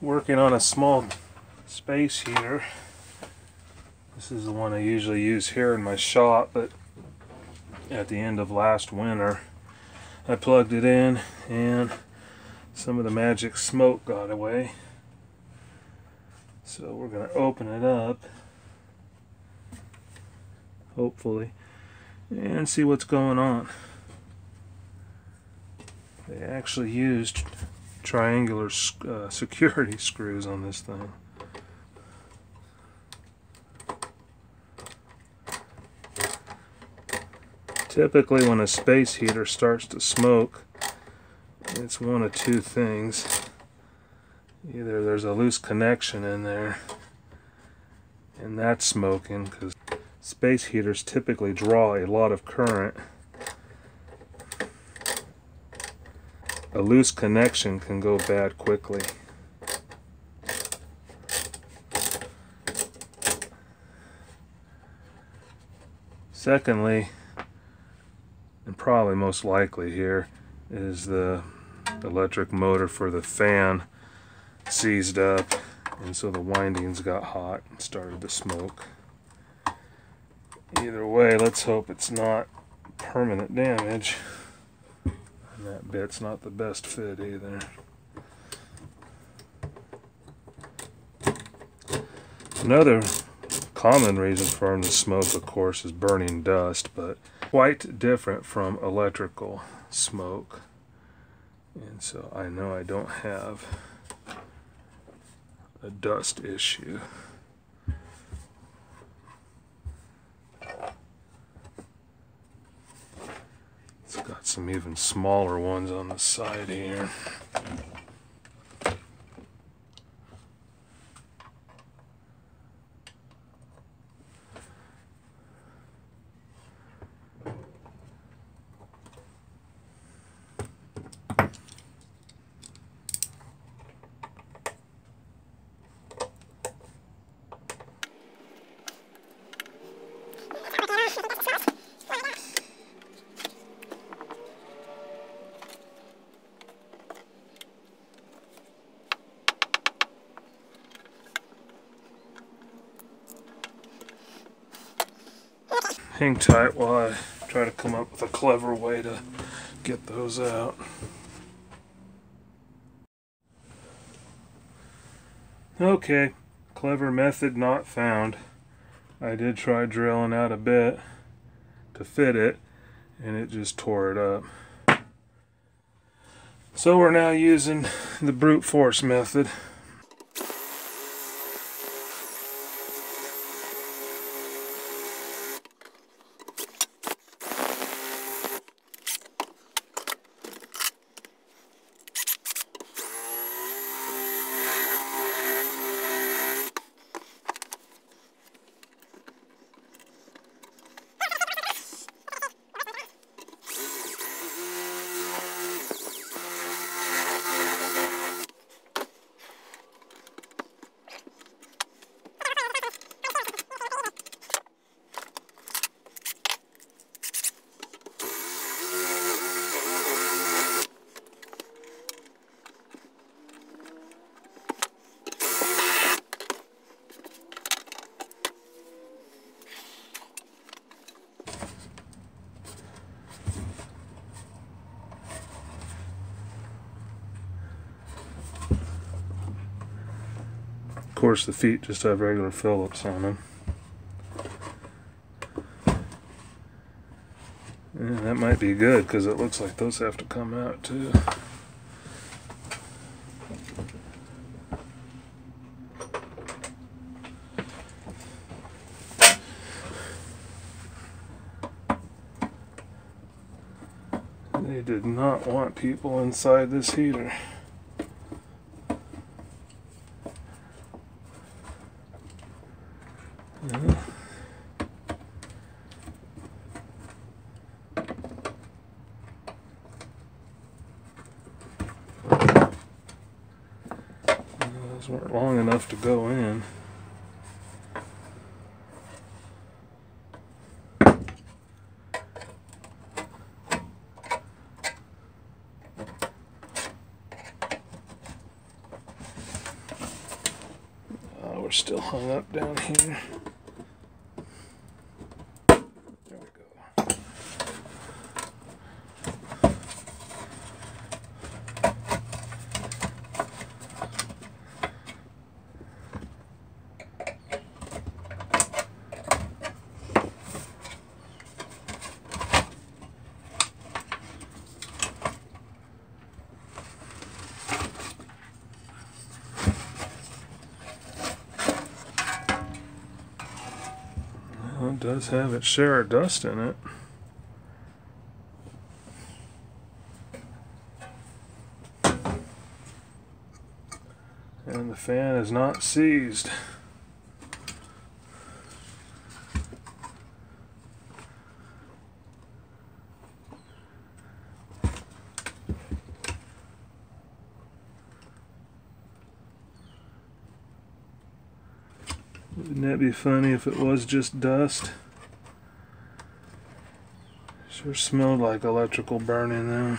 working on a small space heater. This is the one I usually use here in my shop, but at the end of last winter I plugged it in and some of the magic smoke got away. So we're going to open it up, hopefully, and see what's going on. They actually used triangular uh, security screws on this thing. Typically when a space heater starts to smoke, it's one of two things. Either there's a loose connection in there, and that's smoking, because space heaters typically draw a lot of current. A loose connection can go bad quickly. Secondly, and probably most likely here, is the electric motor for the fan seized up and so the windings got hot and started to smoke. Either way, let's hope it's not permanent damage. That bit's not the best fit either. Another common reason for them to smoke, of course, is burning dust, but quite different from electrical smoke. And so I know I don't have a dust issue. Got some even smaller ones on the side here. Hang tight while I try to come up with a clever way to get those out. Okay, clever method not found. I did try drilling out a bit to fit it and it just tore it up. So we're now using the brute force method. Course the feet just have regular Phillips on them. And that might be good because it looks like those have to come out too. They did not want people inside this heater. Those weren't long enough to go in. we're still hung up down here. it does have its share of dust in it. And the fan is not seized. Wouldn't that be funny if it was just dust? Sure smelled like electrical burning though.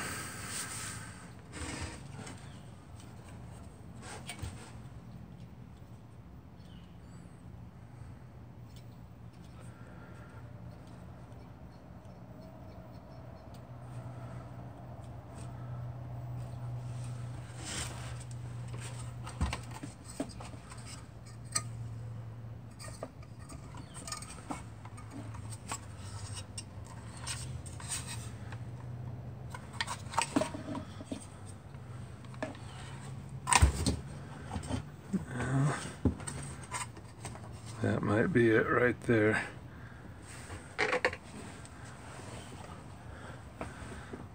That might be it right there.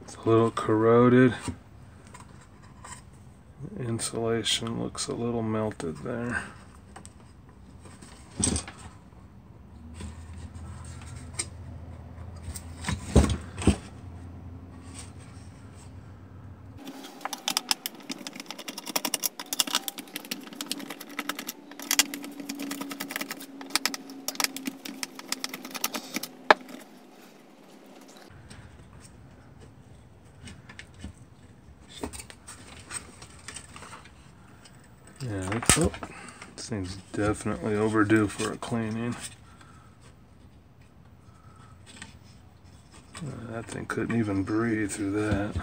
It's a little corroded. Insulation looks a little melted there. Yeah, oh, this thing's definitely overdue for a cleaning. Uh, that thing couldn't even breathe through that.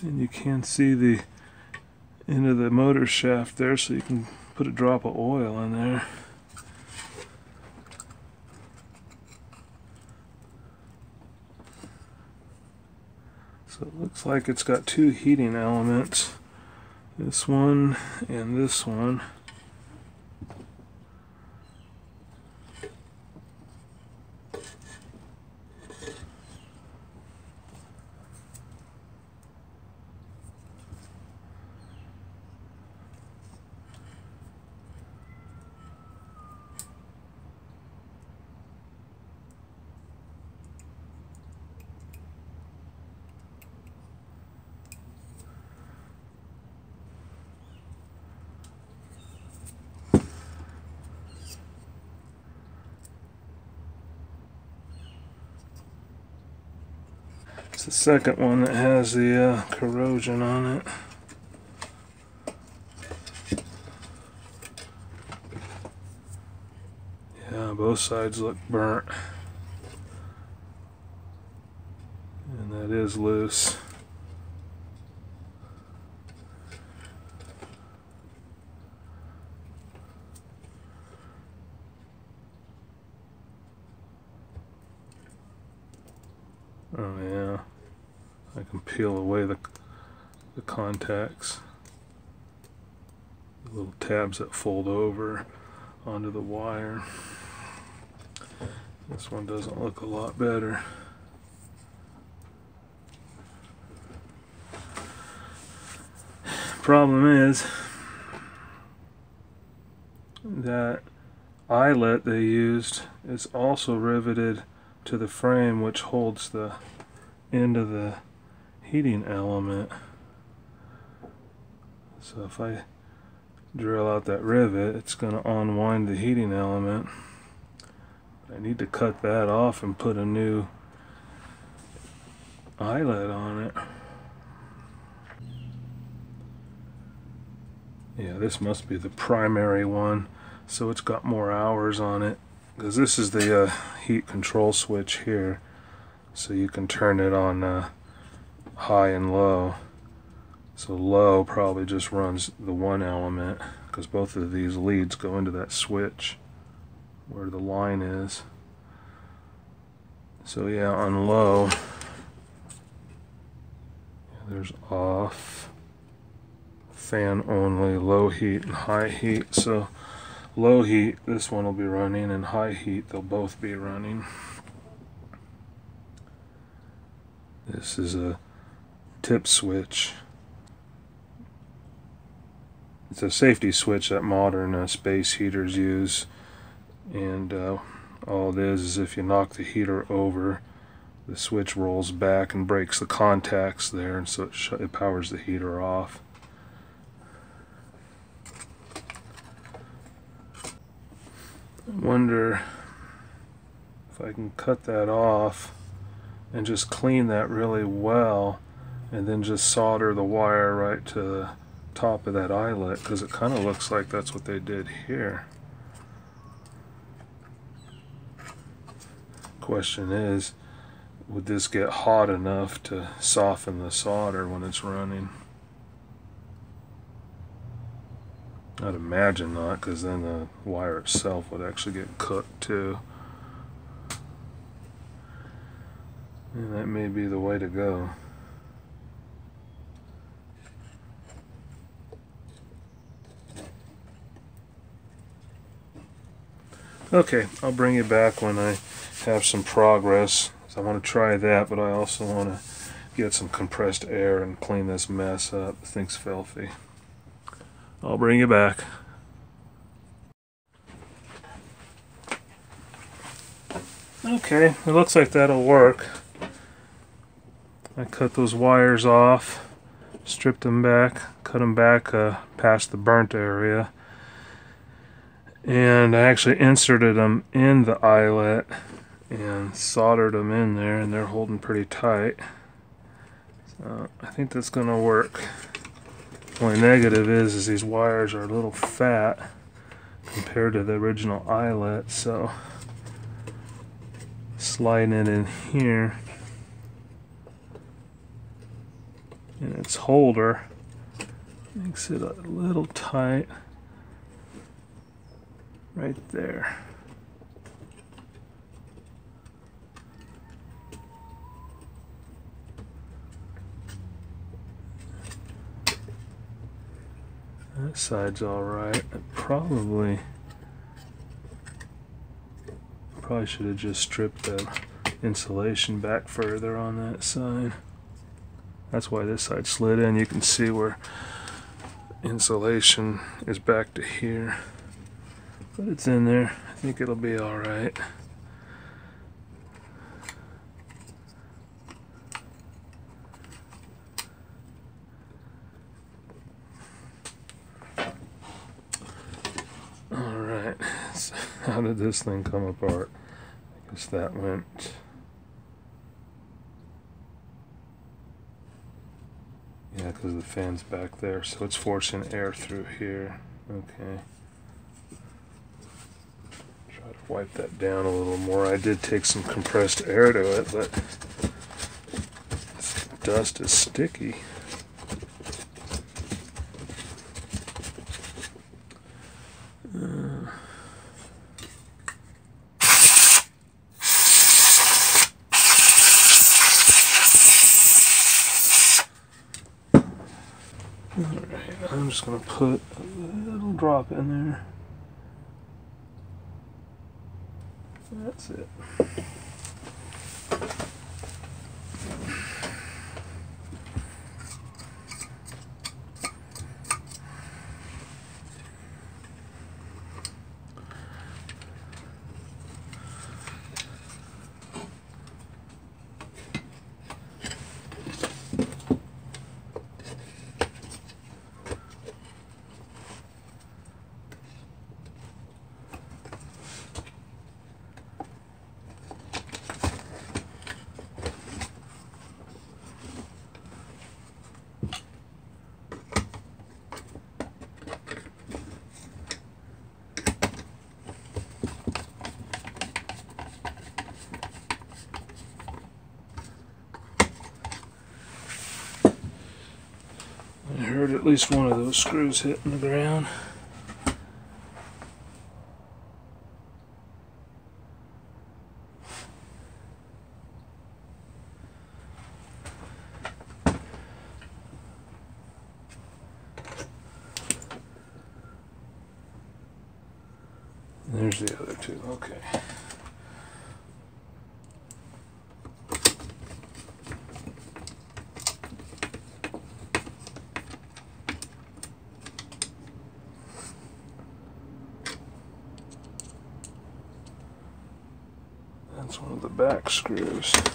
And you can see the end of the motor shaft there so you can put a drop of oil in there. So it looks like it's got two heating elements. This one and this one. The second one that has the uh, corrosion on it. Yeah, both sides look burnt. And that is loose. Oh yeah, I can peel away the, the contacts. The little tabs that fold over onto the wire. This one doesn't look a lot better. Problem is that eyelet they used is also riveted to the frame which holds the end of the heating element. So if I drill out that rivet, it's going to unwind the heating element. I need to cut that off and put a new eyelet on it. Yeah, this must be the primary one. So it's got more hours on it. Because this is the uh, heat control switch here. So you can turn it on uh, high and low. So low probably just runs the one element because both of these leads go into that switch where the line is. So yeah, on low, there's off, fan only, low heat and high heat. So low heat, this one will be running, and high heat, they'll both be running. This is a tip switch. It's a safety switch that modern uh, space heaters use. And uh, all it is is if you knock the heater over, the switch rolls back and breaks the contacts there, and so it, it powers the heater off. I wonder if I can cut that off and just clean that really well and then just solder the wire right to top of that eyelet because it kind of looks like that's what they did here. Question is, would this get hot enough to soften the solder when it's running? I'd imagine not because then the wire itself would actually get cooked too. And that may be the way to go. Okay, I'll bring you back when I have some progress. So I want to try that, but I also want to get some compressed air and clean this mess up. Thing's filthy. I'll bring you back. Okay, it looks like that'll work. I cut those wires off, stripped them back, cut them back uh, past the burnt area, and I actually inserted them in the eyelet and soldered them in there, and they're holding pretty tight. So I think that's going to work. Only negative is, is these wires are a little fat compared to the original eyelet, so sliding it in here and its holder makes it a little tight right there. That side's alright. Probably probably should have just stripped the insulation back further on that side. That's why this side slid in. You can see where insulation is back to here. But it's in there. I think it'll be alright. Alright, so how did this thing come apart? I guess that went Yeah, because the fan's back there, so it's forcing air through here. Okay. Wipe that down a little more. I did take some compressed air to it, but dust is sticky. Alright, I'm just going to put a little drop in there. That's it. At least one of those screws hitting the ground. There's the other two. Okay. That's one of the back screws.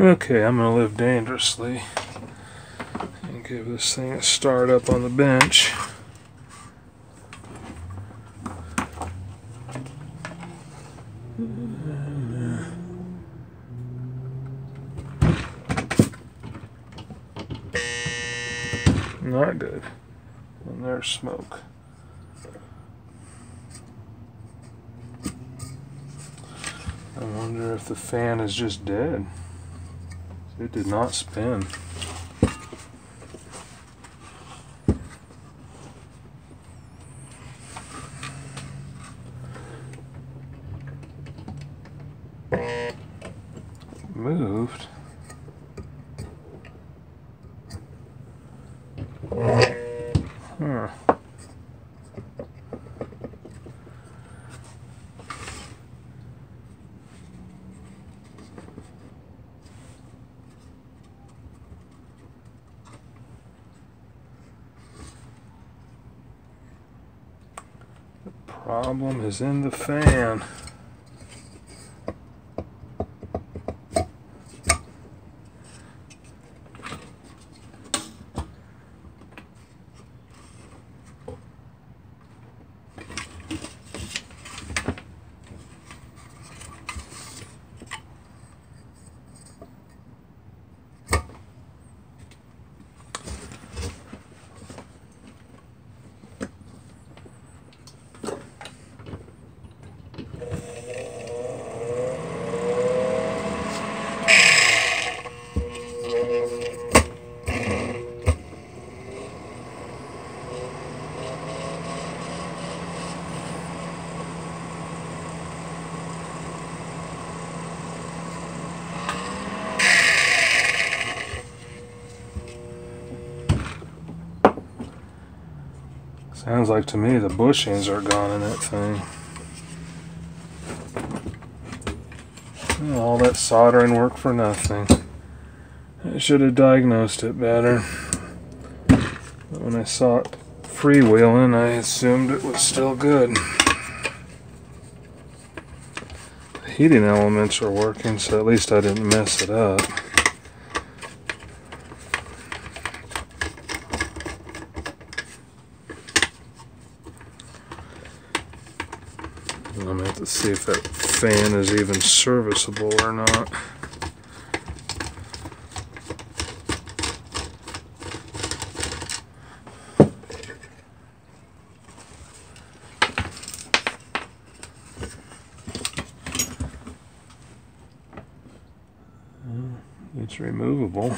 Okay, I'm going to live dangerously and give this thing a start up on the bench. Not good. And there's smoke. I wonder if the fan is just dead. It did not spin. Moved. Huh. Problem is in the fan. Sounds like to me the bushings are gone in that thing. All that soldering work for nothing. I should have diagnosed it better. But when I saw it freewheeling, I assumed it was still good. The heating elements are working, so at least I didn't mess it up. I'm going to have to see if that fan is even serviceable or not. it's removable.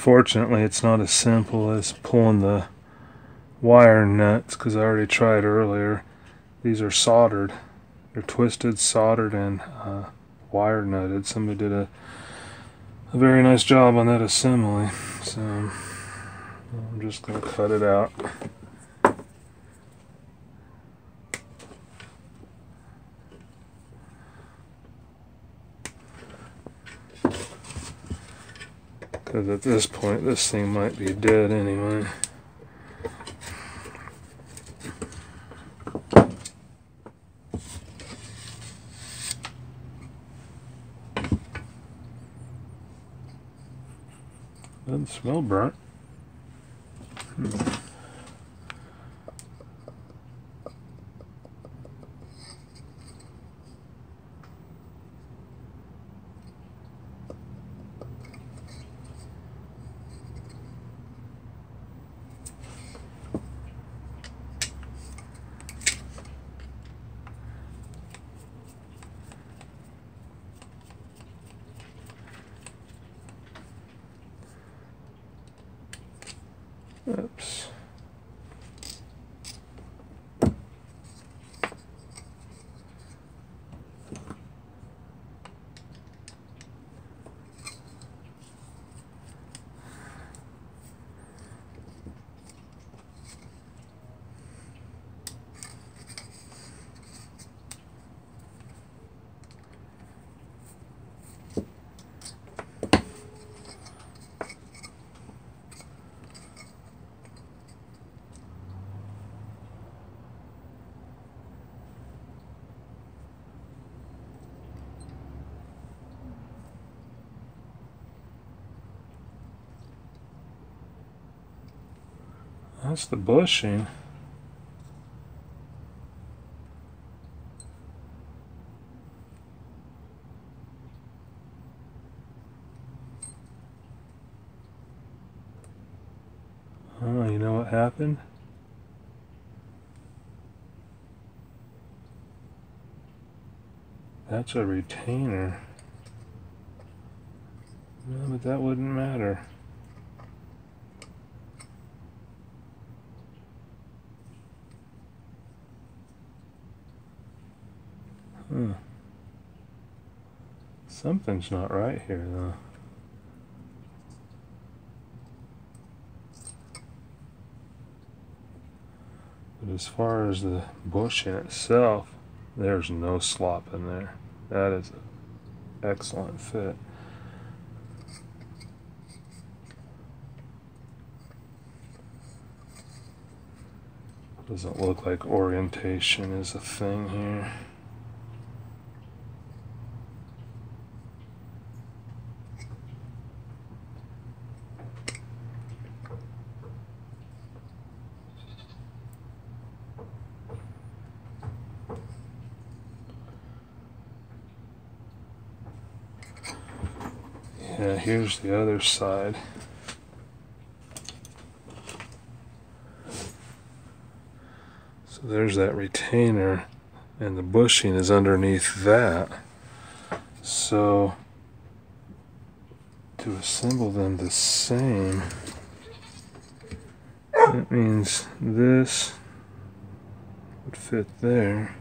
Unfortunately, it's not as simple as pulling the wire nuts because I already tried earlier. These are soldered. They're twisted, soldered, and uh, wire nutted. Somebody did a, a very nice job on that assembly. So I'm just going to cut it out. Because at this point, this thing might be dead anyway. Doesn't smell burnt. The bushing. Oh, you know what happened? That's a retainer. No, but that wouldn't matter. Something's not right here, though. But as far as the bushing itself, there's no slop in there. That is an excellent fit. Doesn't look like orientation is a thing here. Yeah, here's the other side. So there's that retainer and the bushing is underneath that. So to assemble them the same, that means this would fit there.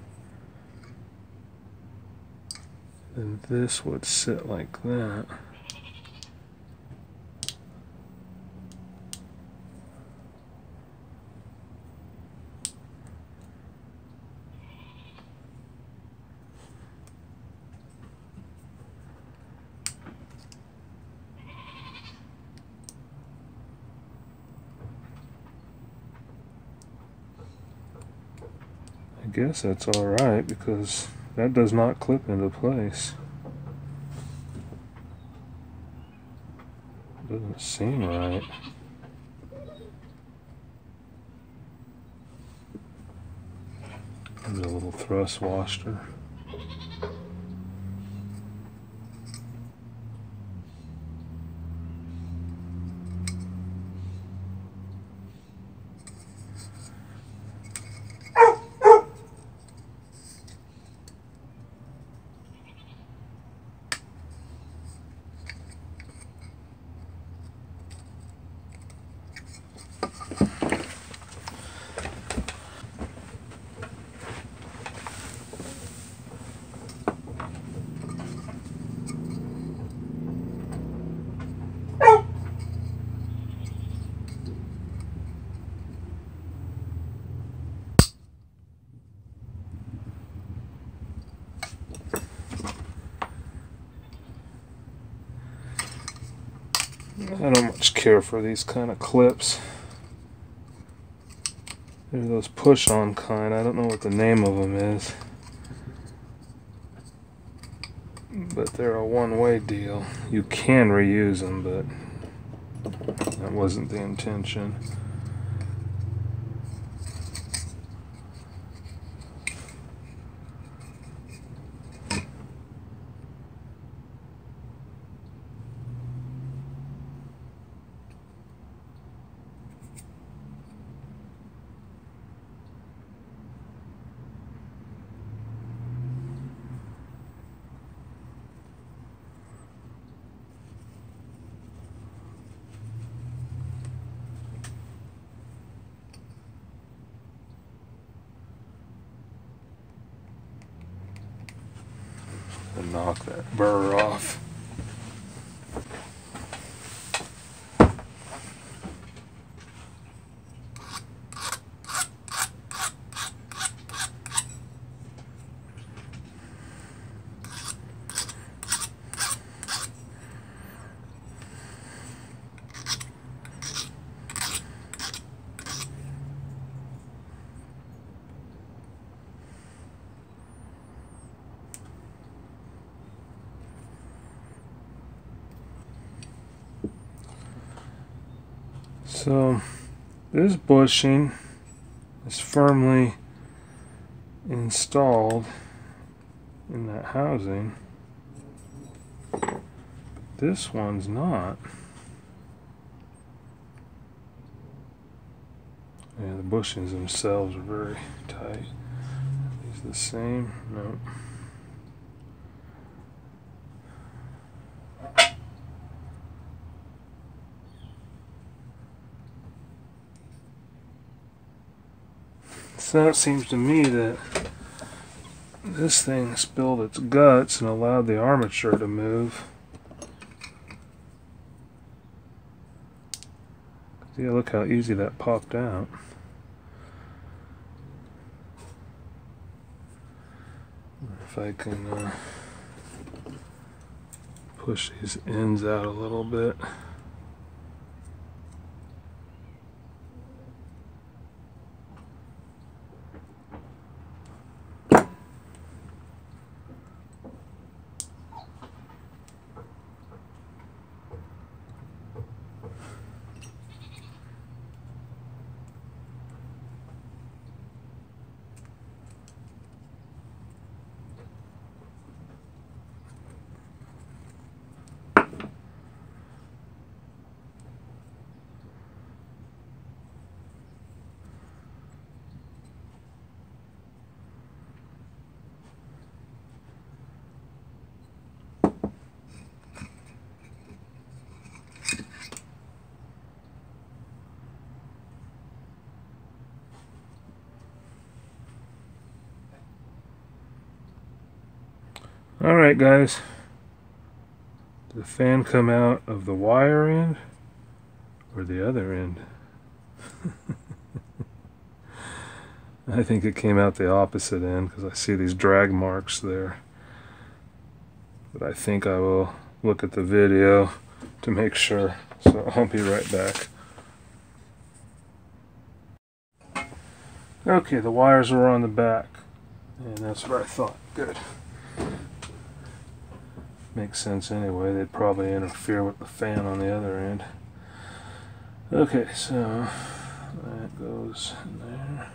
And this would sit like that. I guess that's alright because that does not clip into place. Doesn't seem right. There's a little thrust washer. I don't much care for these kind of clips. They're those push-on kind. I don't know what the name of them is. But they're a one-way deal. You can reuse them, but that wasn't the intention. and knock that burr off. So this bushing is firmly installed in that housing. This one's not. Yeah, the bushings themselves are very tight. These the same? No. So it seems to me that this thing spilled its guts and allowed the armature to move. Yeah, look how easy that popped out. If I can uh, push these ends out a little bit. Alright guys, Did the fan come out of the wire end or the other end? I think it came out the opposite end because I see these drag marks there. But I think I will look at the video to make sure. So I'll be right back. Okay, the wires were on the back. And that's what I thought. Good. Makes sense anyway. They'd probably interfere with the fan on the other end. Okay, so that goes in there.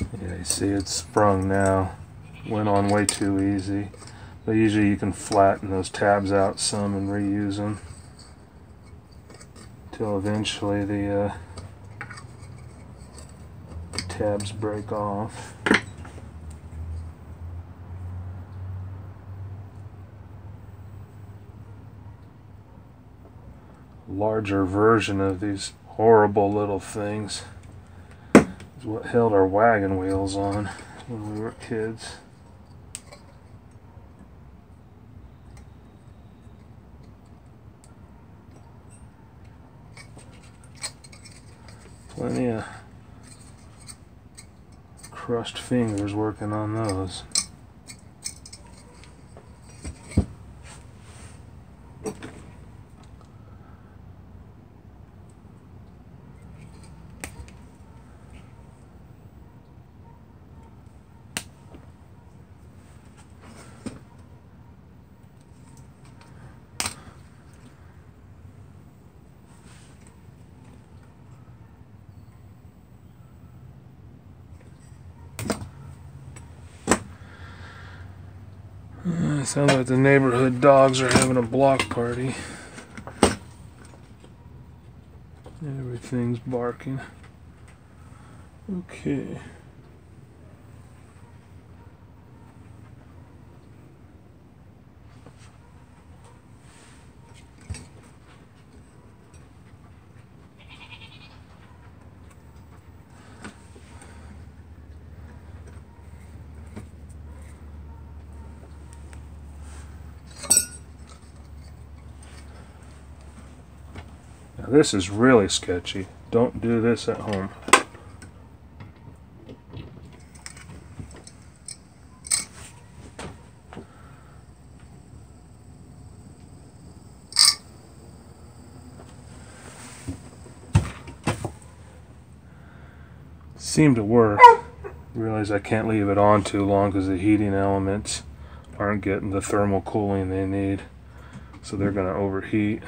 Yeah, you see it's sprung now. Went on way too easy. But usually you can flatten those tabs out some and reuse them. Until eventually the uh, tabs break off. Larger version of these horrible little things what held our wagon wheels on when we were kids. Plenty of crushed fingers working on those. Uh, sounds like the neighborhood dogs are having a block party. Everything's barking. Okay. This is really sketchy. Don't do this at home. Seemed to work. Realize I can't leave it on too long because the heating elements aren't getting the thermal cooling they need. So they're going to overheat.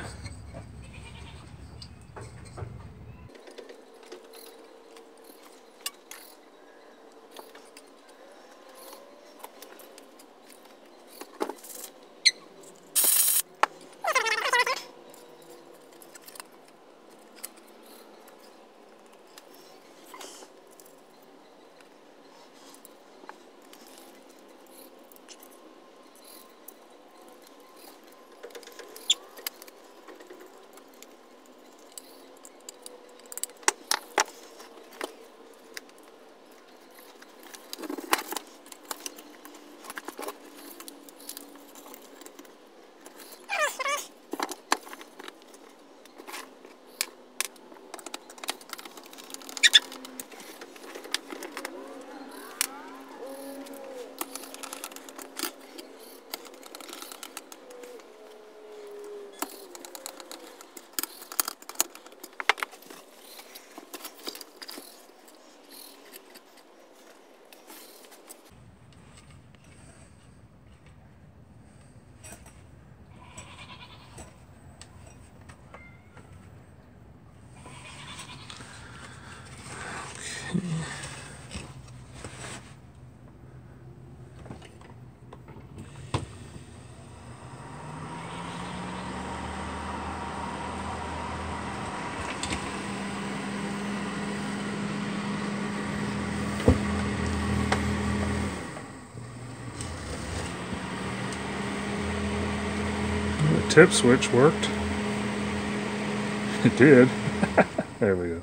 Tip switch worked. It did. there we go.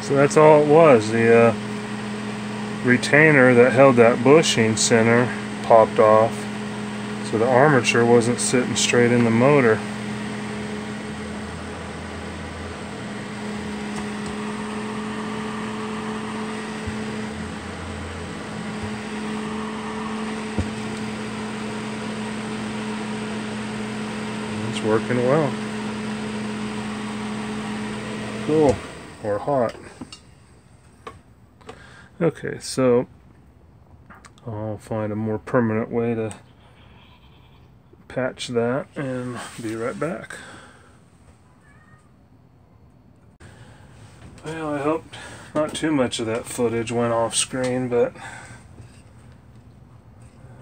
So that's all it was. The uh, retainer that held that bushing center popped off. So the armature wasn't sitting straight in the motor. It's working well. Cool. Or hot. Okay, so I'll find a more permanent way to patch that and be right back. Well, I hope not too much of that footage went off screen, but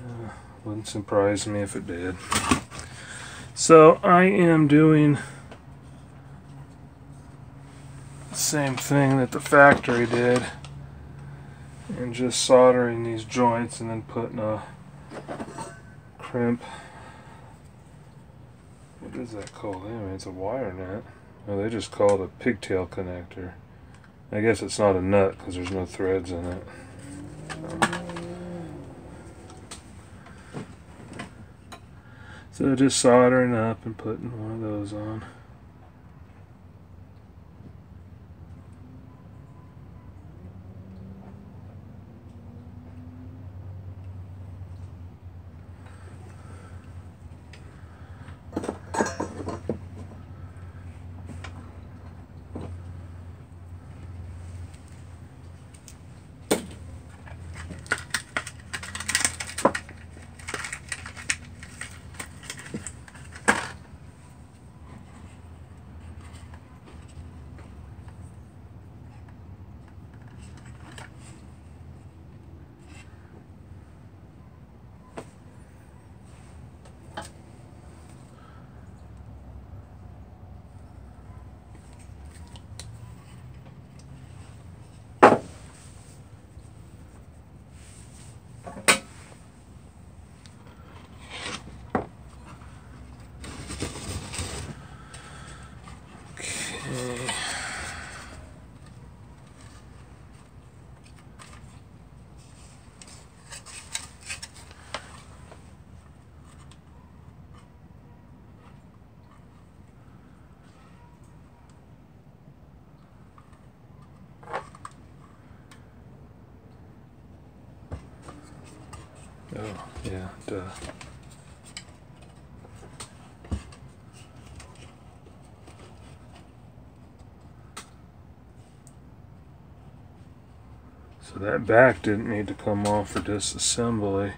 uh, wouldn't surprise me if it did. So I am doing the same thing that the factory did and just soldering these joints and then putting a crimp what is that called? Anyway it's a wire nut well they just call it a pigtail connector. I guess it's not a nut because there's no threads in it just soldering up and putting one of those on Oh, yeah, duh. So that back didn't need to come off for disassembly.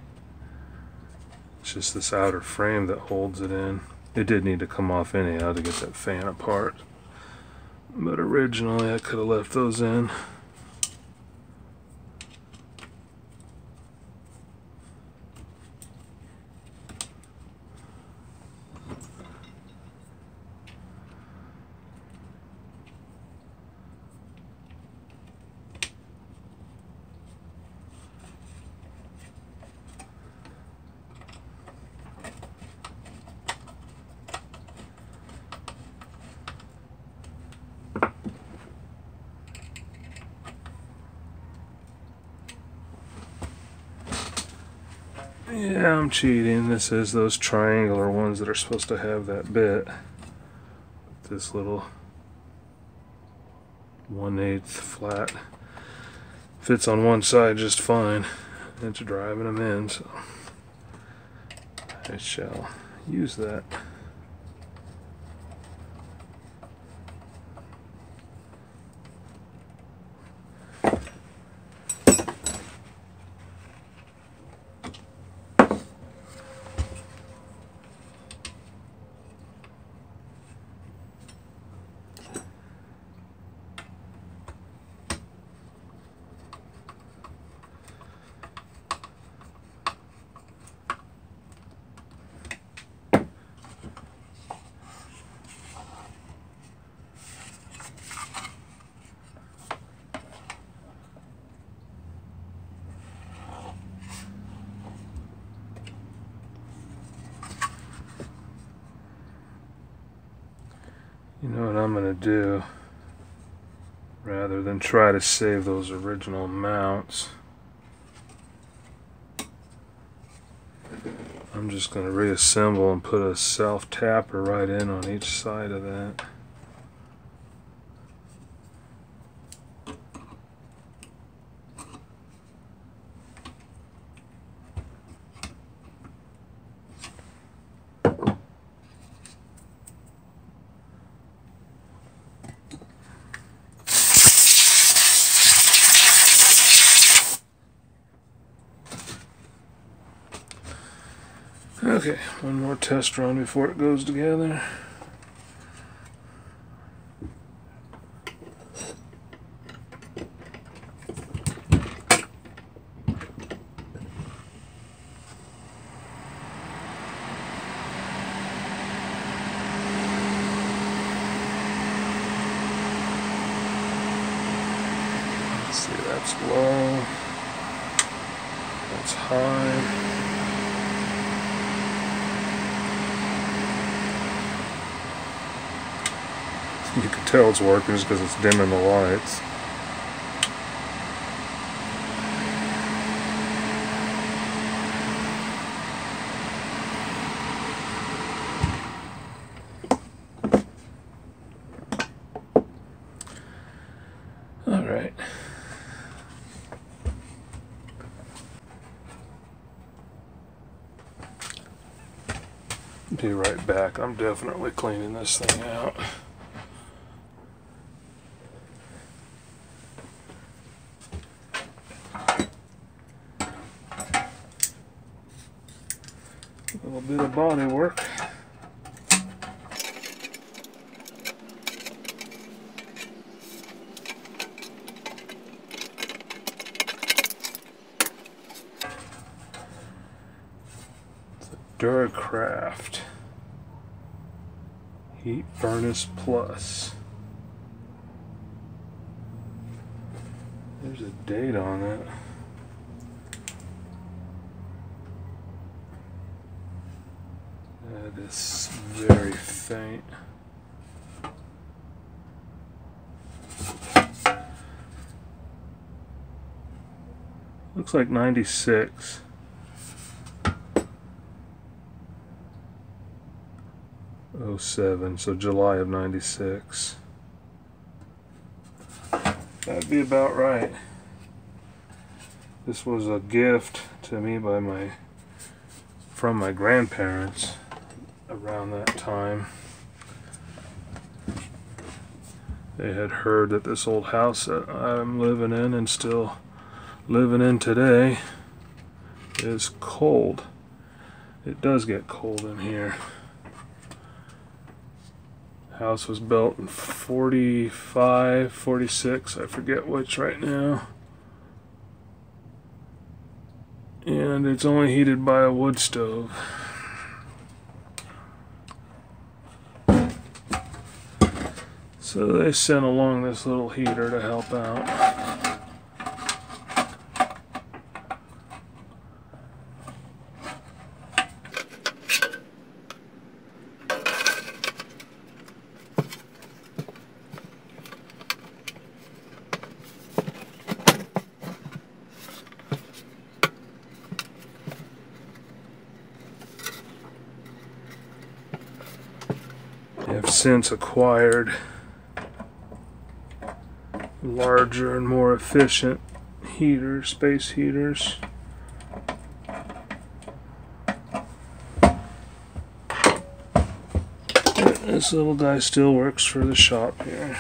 It's just this outer frame that holds it in. It did need to come off anyhow to get that fan apart. But originally I could have left those in. This is those triangular ones that are supposed to have that bit. This little 1 8 flat fits on one side just fine. It's driving them in, so I shall use that. You know what I'm going to do? Rather than try to save those original mounts, I'm just going to reassemble and put a self-tapper right in on each side of that. Okay, one more test run before it goes together. That's low. That's high. You can tell it's working just because it's dimming the lights. All right. Be right back. I'm definitely cleaning this thing out. A little bit of body work. Duracraft Heat Furnace Plus. There's a date on it. That is very faint. Looks like 96. Oh seven, so July of 96. That'd be about right. This was a gift to me by my from my grandparents around that time. They had heard that this old house that I'm living in and still living in today is cold. It does get cold in here. House was built in 45, 46, I forget which right now. And it's only heated by a wood stove. So they sent along this little heater to help out. have since acquired larger and more efficient heaters, space heaters. This little guy still works for the shop here.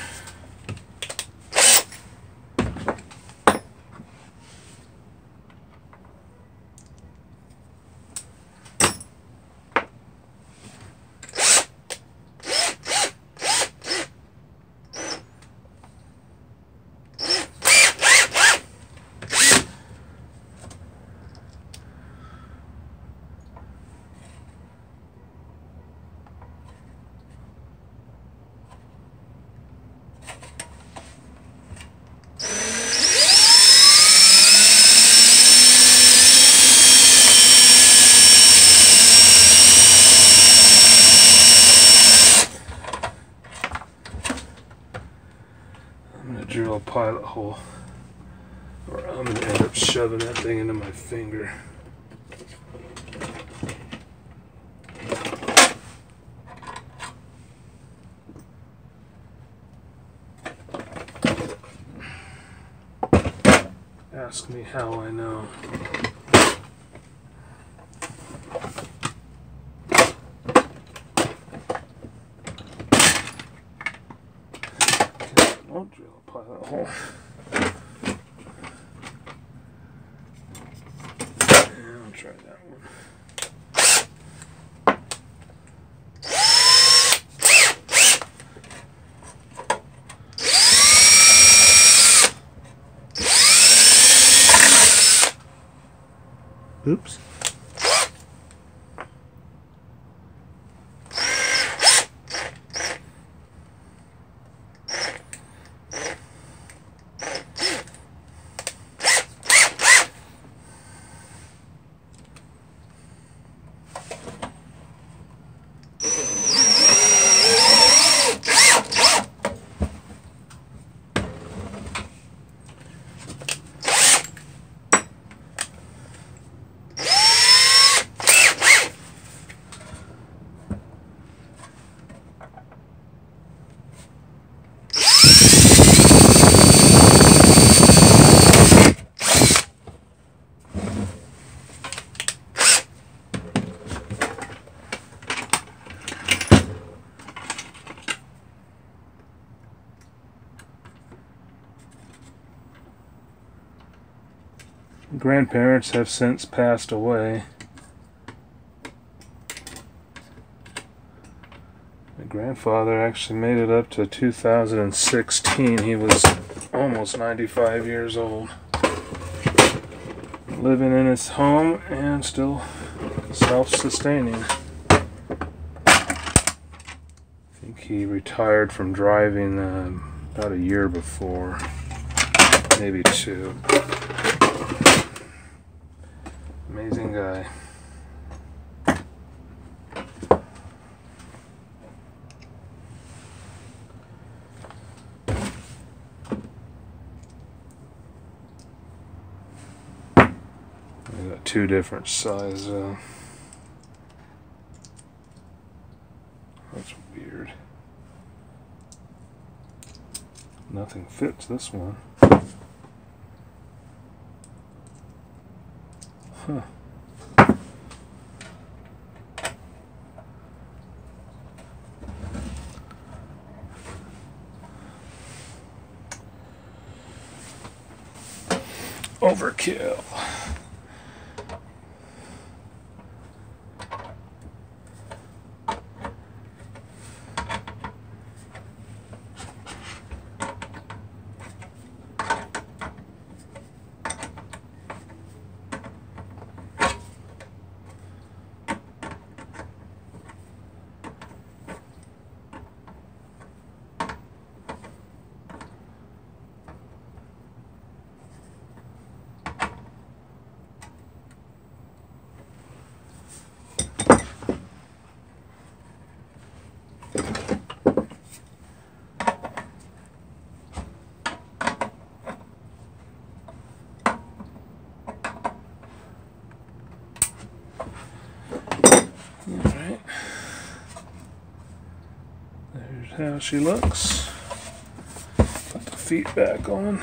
I'm gonna drill a pilot hole or I'm gonna end up shoving that thing into my finger. Ask me how I know. Don't drill a pilot hole. Yeah, I'll try that one. Oops. Grandparents have since passed away. My grandfather actually made it up to 2016. He was almost 95 years old. Living in his home and still self-sustaining. I think he retired from driving um, about a year before, maybe two. Guy. Got two different size. Uh, that's weird. Nothing fits this one. Huh. Overkill. Alright. There's how she looks. Put the feet back on.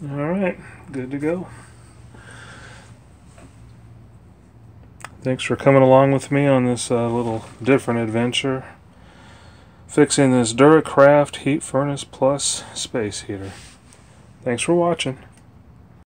All right, good to go. Thanks for coming along with me on this uh, little different adventure. Fixing this Duracraft Heat Furnace Plus space heater. Thanks for watching.